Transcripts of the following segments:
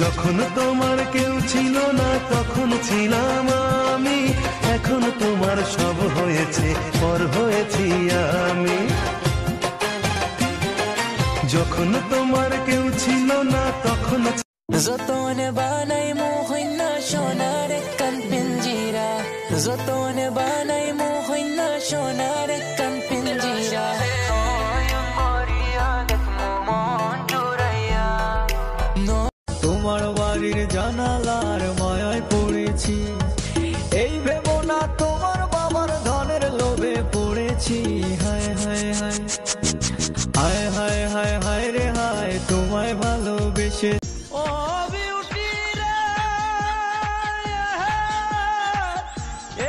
যখন তোমার কেউ ছিল না তখন ছিলাম আমি। এখন তোমার সব হয়েছে পর হয়েছি আমি। যখন তোমার কেউ ছিল না তখন যতন বানাই মোহনা সোনার কান পিঞ্জিরা। যতন বানাই তোমার বাড়ির জানালার মায়ায় পড়েছি। এই ভেবো না তোমার বাবার ধনের লোভে পড়েছি। হায় হায় হায়। হায় হায় হায় হায় রে, হায়, তোমায় ভালোবেসে।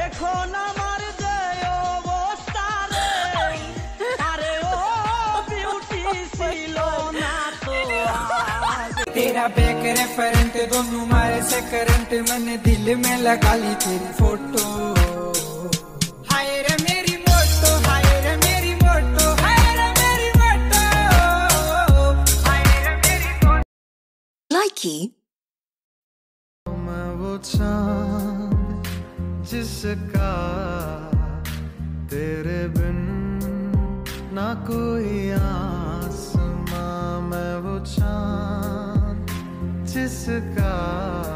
এখন আমার तेरा बैक रेफरेंट दोनों मारे से करंट मैंने दिल में लगा ली तेरी फ़ोटो हाय रे मेरी मोटो हाय रे मेरी मोटो हाय रे मेरी मोटो हाय रे मेरी मोटो Likey मैं वो चाँद जिसका तेरे बिन ना कोई आसमां। जिसका